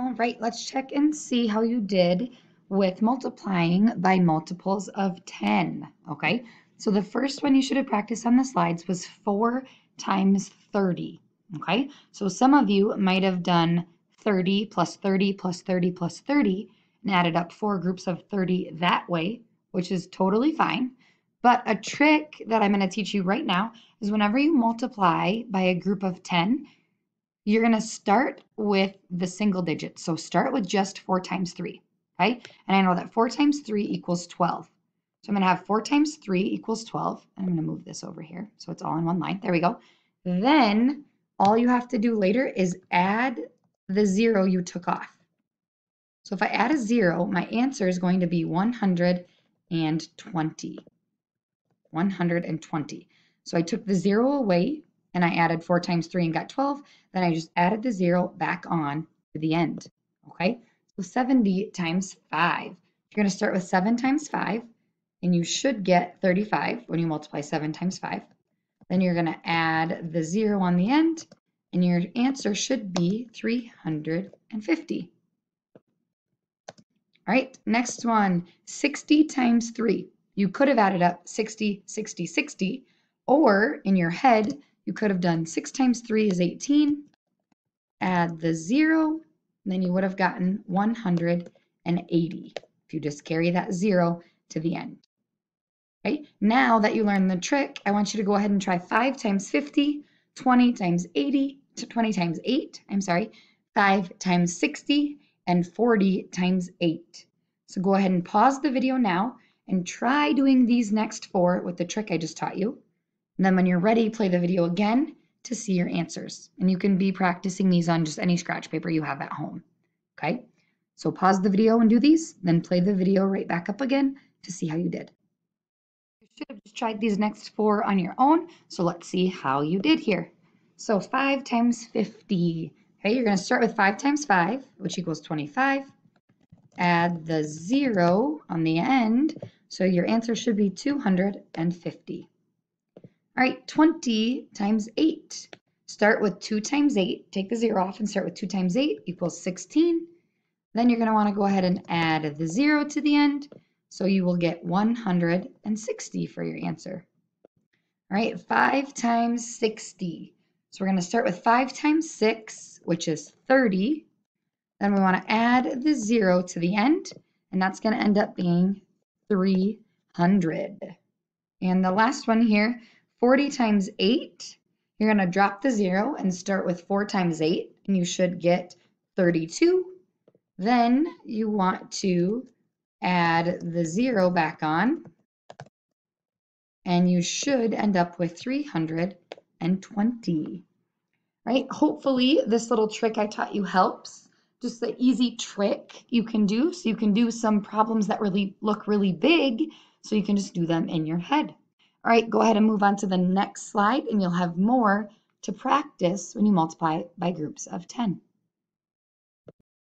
All right, let's check and see how you did with multiplying by multiples of 10, okay? So the first one you should have practiced on the slides was 4 times 30, okay? So some of you might have done 30 plus 30 plus 30 plus 30 and added up four groups of 30 that way, which is totally fine. But a trick that I'm going to teach you right now is whenever you multiply by a group of 10, you're going to start with the single digits. So start with just 4 times 3, okay? And I know that 4 times 3 equals 12. So I'm going to have 4 times 3 equals 12. And I'm going to move this over here so it's all in one line. There we go. Then all you have to do later is add the 0 you took off. So if I add a 0, my answer is going to be 120. 120. So I took the 0 away, and I added 4 times 3 and got 12. Then I just added the 0 back on to the end. Okay, so 70 times 5. You're going to start with 7 times 5, and you should get 35 when you multiply 7 times 5. Then you're going to add the 0 on the end, and your answer should be 350. All right, next one, 60 times 3. You could have added up 60, 60, 60, or in your head, you could have done 6 times 3 is 18, add the 0, then you would have gotten 180 if you just carry that 0 to the end. Okay, now that you learned the trick, I want you to go ahead and try 5 times 50, 20 times 80, 20 times 8, I'm sorry, 5 times 60, and 40 times 8. So go ahead and pause the video now and try doing these next four with the trick I just taught you. And then when you're ready, play the video again to see your answers. And you can be practicing these on just any scratch paper you have at home. Okay? So pause the video and do these, then play the video right back up again to see how you did. You should have just tried these next four on your own. So let's see how you did here. So 5 times 50. Okay, you're going to start with 5 times 5, which equals 25. Add the 0 on the end, so your answer should be 250. All right, 20 times 8. Start with 2 times 8. Take the 0 off and start with 2 times 8 equals 16. Then you're going to want to go ahead and add the 0 to the end. So you will get 160 for your answer. All right, 5 times 60. So we're going to start with 5 times 6, which is 30. Then we want to add the 0 to the end, and that's going to end up being 300. And the last one here, 40 times 8, you're going to drop the 0 and start with 4 times 8, and you should get 32. Then you want to add the 0 back on, and you should end up with 320. Right? Hopefully this little trick I taught you helps. Just the easy trick you can do. So you can do some problems that really look really big, so you can just do them in your head. All right, go ahead and move on to the next slide and you'll have more to practice when you multiply by groups of 10.